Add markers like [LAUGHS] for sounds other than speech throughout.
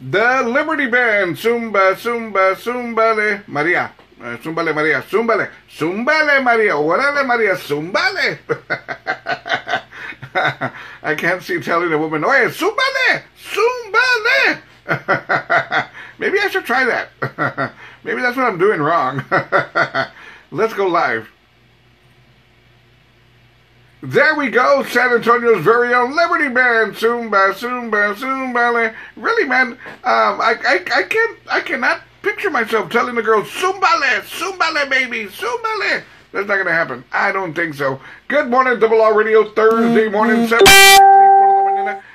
The Liberty Band, Zumba, Zumba, Zumbale, Maria. Uh, zumbale Maria, Zumbale, Zumbale Maria, Orale Maria, Zumbale. [LAUGHS] I can't see telling a woman, Oye, Zumbale, Zumbale. [LAUGHS] Maybe I should try that. [LAUGHS] Maybe that's what I'm doing wrong. Let's go live. There we go, San Antonio's very own Liberty Band, Zumba, Zumba, Zumba. Really, man, um, I, I, I can't, I cannot picture myself telling the girls, Zumbale, Zumbale, baby, Zumbale. That's not gonna happen. I don't think so. Good morning, Double R Radio, Thursday morning, seven.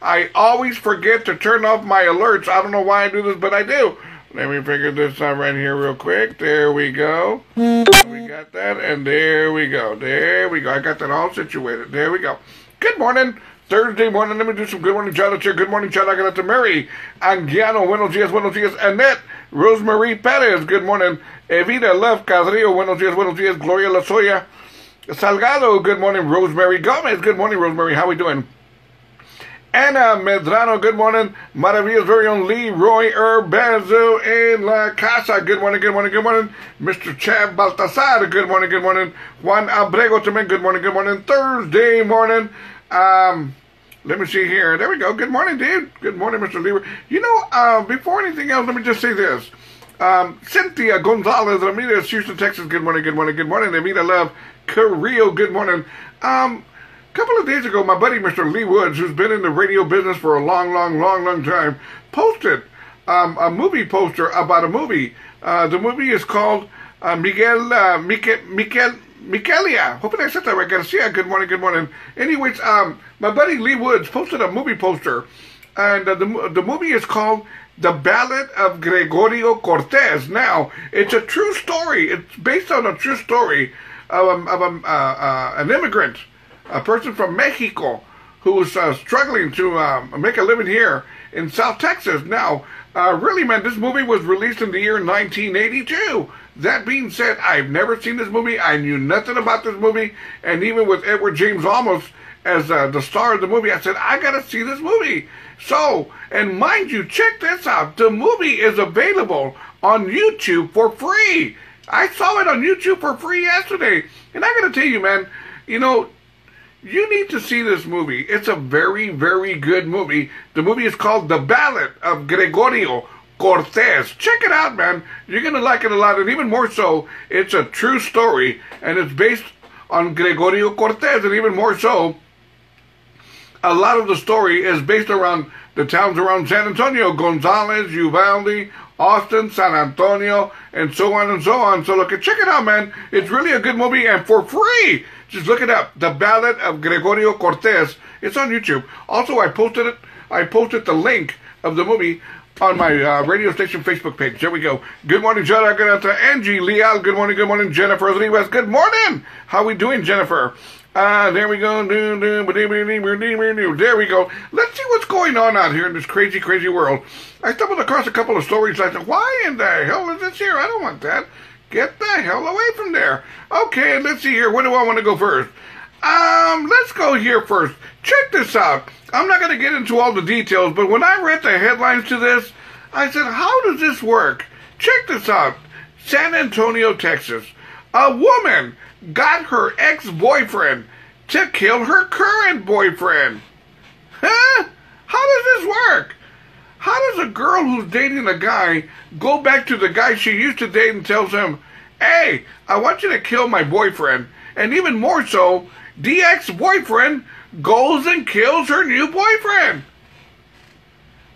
I always forget to turn off my alerts. I don't know why I do this, but I do. Let me figure this out right here real quick. There we go. Hmm. We got that, and there we go. There we go. I got that all situated. There we go. Good morning. Thursday morning. Let me do some good morning shout outs here. Good morning shout out to Mary, Anguiano, buenos dias, buenos dias, Annette, Rosemary Perez, good morning, Evita Love Cadrillo, buenos dias, buenos dias, Gloria Lasoya, Salgado, good morning, Rosemary Gomez, good morning, Rosemary, how we doing? Ana Medrano, good morning. Maravillas very own Leroy Urbazo in La Casa, good morning, good morning, good morning. Mr. Chad Baltasar, good morning, good morning. Juan Abrego también, good morning, good morning. Thursday morning. Um, let me see here. There we go. Good morning, dude. Good morning, Mr. Leroy. You know, uh, before anything else, let me just say this. Um, Cynthia Gonzalez Ramirez, Houston, Texas. Good morning, good morning, good morning. Amita Love, Carrillo. Good morning. Um, couple of days ago, my buddy Mr. Lee Woods, who's been in the radio business for a long, long, long, long time, posted um, a movie poster about a movie. Uh, the movie is called uh, Miguel, uh, Miguel, Michaelia. Hoping I said that right. Garcia. Good morning, good morning. Anyways, um, my buddy Lee Woods posted a movie poster, and uh, the, the movie is called The Ballad of Gregorio Cortez. Now, it's a true story. It's based on a true story of, a, of a, uh, uh, an immigrant a person from Mexico who's uh, struggling to um, make a living here in South Texas. Now, uh, really, man, this movie was released in the year 1982. That being said, I've never seen this movie. I knew nothing about this movie. And even with Edward James Olmos as uh, the star of the movie, I said, I got to see this movie. So, and mind you, check this out. The movie is available on YouTube for free. I saw it on YouTube for free yesterday. And I got to tell you, man, you know, you need to see this movie. It's a very, very good movie. The movie is called The Ballad of Gregorio Cortez. Check it out, man. You're going to like it a lot. And even more so, it's a true story. And it's based on Gregorio Cortez. And even more so, a lot of the story is based around the towns around San Antonio. Gonzales, Uvalde, Austin, San Antonio, and so on and so on. So look, at check it out, man. It's really a good movie and for free. Just look it up. The Ballad of Gregorio Cortez. It's on YouTube. Also, I posted it. I posted the link of the movie on my uh, radio station Facebook page. There we go. Good morning, John. Good to Angie Leal. Good morning. Good morning, Jennifer Rodriguez. Good morning. How are we doing, Jennifer? Uh, there we go. There we go. Let's see what's going on out here in this crazy, crazy world. I stumbled across a couple of stories. I said, why in the hell is this here? I don't want that. Get the hell away from there. Okay, let's see here. Where do I want to go first? Um, let's go here first. Check this out. I'm not going to get into all the details, but when I read the headlines to this, I said, how does this work? Check this out. San Antonio, Texas. A woman got her ex-boyfriend to kill her current boyfriend. Huh? How does this work? How does a girl who's dating a guy go back to the guy she used to date and tells him, hey, I want you to kill my boyfriend? And even more so, the ex-boyfriend goes and kills her new boyfriend.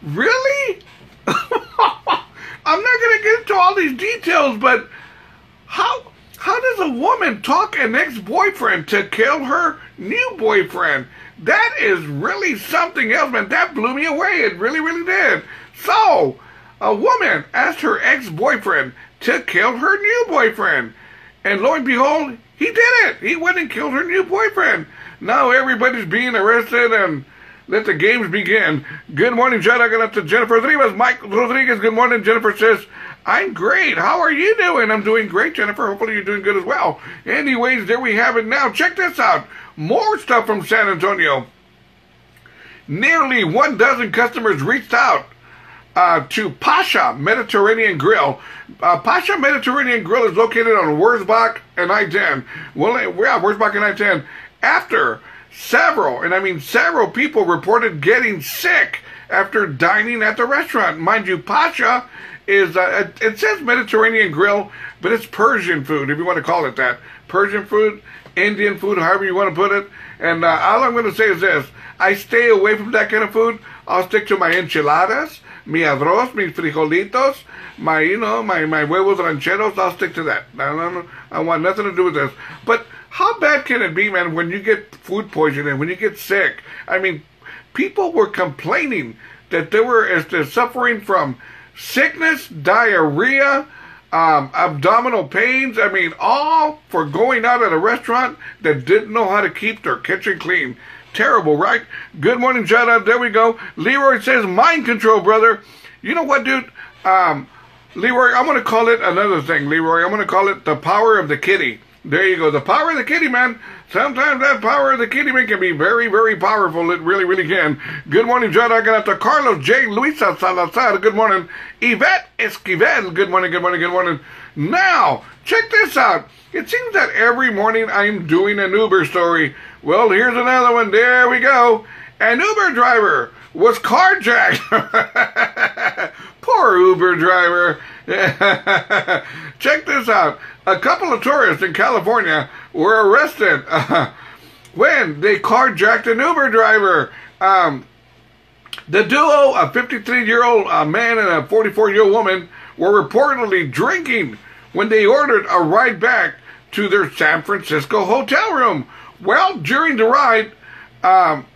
Really? [LAUGHS] I'm not going to get into all these details, but how how does a woman talk an ex-boyfriend to kill her new boyfriend? That is really something else, man. That blew me away. It really, really did. So, a woman asked her ex-boyfriend to kill her new boyfriend. And lo and behold, he did it. He went and killed her new boyfriend. Now everybody's being arrested and let the games begin. Good morning, Judd. I got up to Jennifer Rodriguez. Mike Rodriguez, good morning. Jennifer says, I'm great. How are you doing? I'm doing great, Jennifer. Hopefully you're doing good as well. Anyways, there we have it now. Check this out. More stuff from San Antonio. Nearly one dozen customers reached out uh, to Pasha Mediterranean Grill. Uh, Pasha Mediterranean Grill is located on Wurzbach and I-10. Well, yeah, Wurzbach and I-10. After several, and I mean several people reported getting sick after dining at the restaurant. Mind you, Pasha is, uh, it says Mediterranean Grill, but it's Persian food, if you want to call it that. Persian food, Indian food, however you want to put it. And uh, all I'm going to say is this I stay away from that kind of food. I'll stick to my enchiladas, mi arroz, mis frijolitos, my, you know, my, my huevos rancheros. I'll stick to that. I, don't, I want nothing to do with this. But how bad can it be, man, when you get food poisoning, when you get sick? I mean, people were complaining that they were as they're suffering from sickness, diarrhea, um, abdominal pains. I mean, all for going out at a restaurant that didn't know how to keep their kitchen clean. Terrible, right? Good morning, shout out. There we go. Leroy says, mind control, brother. You know what, dude? Um, Leroy, I'm going to call it another thing, Leroy. I'm going to call it the power of the kitty. There you go. The power of the kitty, man. Sometimes that power of the kitty man can be very, very powerful. It really, really can. Good morning, John. I got to Carlos J. Luisa Salazar. Good morning. Yvette Esquivel. Good morning, good morning, good morning. Now, check this out. It seems that every morning I'm doing an Uber story. Well, here's another one. There we go. An Uber driver was carjacked. [LAUGHS] Poor Uber driver. [LAUGHS] check this out a couple of tourists in California were arrested uh, when they carjacked an Uber driver. Um, the duo, a 53-year-old uh, man and a 44-year-old woman, were reportedly drinking when they ordered a ride back to their San Francisco hotel room. Well, during the ride, um,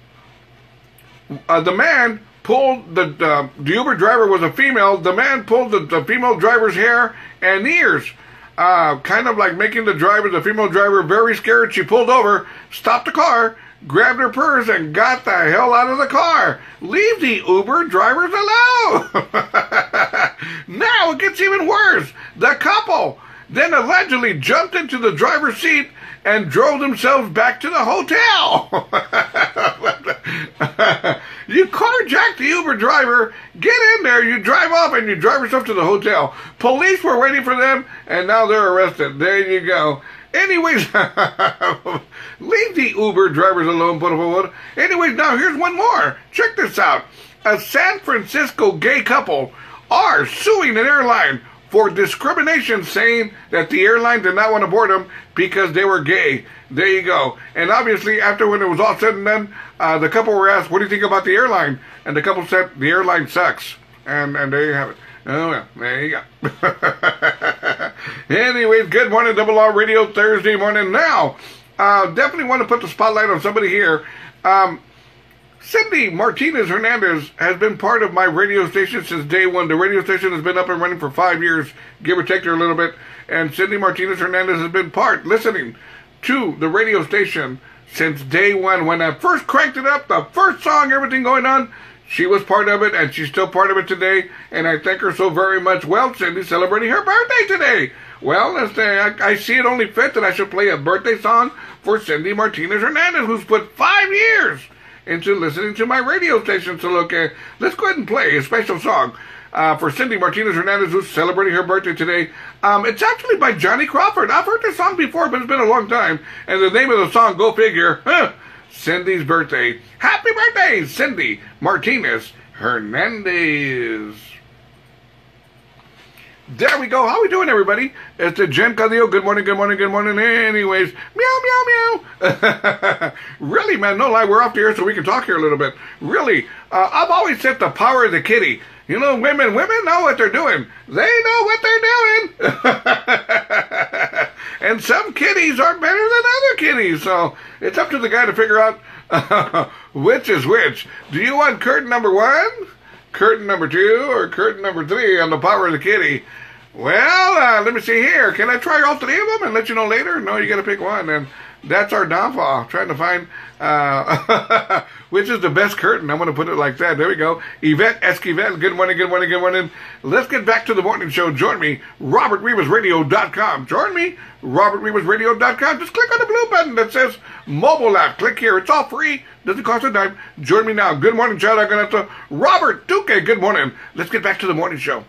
uh, the man pulled the, the the Uber driver was a female. The man pulled the, the female driver's hair and ears uh, kind of like making the driver, the female driver, very scared. She pulled over, stopped the car, grabbed her purse, and got the hell out of the car. Leave the Uber drivers alone. [LAUGHS] now it gets even worse. The couple then allegedly jumped into the driver's seat and drove themselves back to the hotel. [LAUGHS] you carjacked the Uber driver, get in there, you drive off, and you drive yourself to the hotel. Police were waiting for them, and now they're arrested. There you go. Anyways, [LAUGHS] leave the Uber drivers alone, por. Anyways, now here's one more. Check this out. A San Francisco gay couple are suing an airline for discrimination, saying that the airline did not want to board them because they were gay. There you go. And obviously, after when it was all said and done, uh, the couple were asked, "What do you think about the airline?" And the couple said, "The airline sucks." And and there you have it. Oh well, there you go. [LAUGHS] Anyways, good morning, Double R Radio Thursday morning. Now, uh, definitely want to put the spotlight on somebody here. Um, Cindy Martinez Hernandez has been part of my radio station since day one. The radio station has been up and running for five years, give or take her a little bit. And Cindy Martinez Hernandez has been part, listening to the radio station since day one. When I first cranked it up, the first song, everything going on, she was part of it, and she's still part of it today. And I thank her so very much. Well, Cindy's celebrating her birthday today. Well, let's I, I see it only fit that I should play a birthday song for Cindy Martinez Hernandez, who's put five years into listening to my radio station. So, look, uh, let's go ahead and play a special song uh, for Cindy Martinez Hernandez, who's celebrating her birthday today. Um, it's actually by Johnny Crawford. I've heard this song before, but it's been a long time. And the name of the song, go figure, huh, Cindy's birthday. Happy birthday, Cindy Martinez Hernandez. There we go. How we doing, everybody? It's the Jen Cadillo. Good morning, good morning, good morning. Anyways, meow, meow, meow. [LAUGHS] really, man, no lie. We're off to here so we can talk here a little bit. Really, uh, I've always said the power of the kitty. You know, women, women know what they're doing. They know what they're doing. [LAUGHS] and some kitties are better than other kitties. So it's up to the guy to figure out [LAUGHS] which is which. Do you want curtain number one? curtain number two or curtain number three on the power of the kitty. Well, uh, let me see here. Can I try all three of them and let you know later? No, you got to pick one. And that's our downfall, trying to find uh, [LAUGHS] which is the best curtain. I'm going to put it like that. There we go. Yvette Esquivel, good morning, good morning, good morning. Let's get back to the morning show. Join me, RobertRivasRadio.com. Join me, RobertRivasRadio.com. Just click on the blue button that says mobile app. Click here. It's all free. Doesn't cost a dime. Join me now. Good morning. I'm going to Robert Duque. Good morning. Let's get back to the morning show.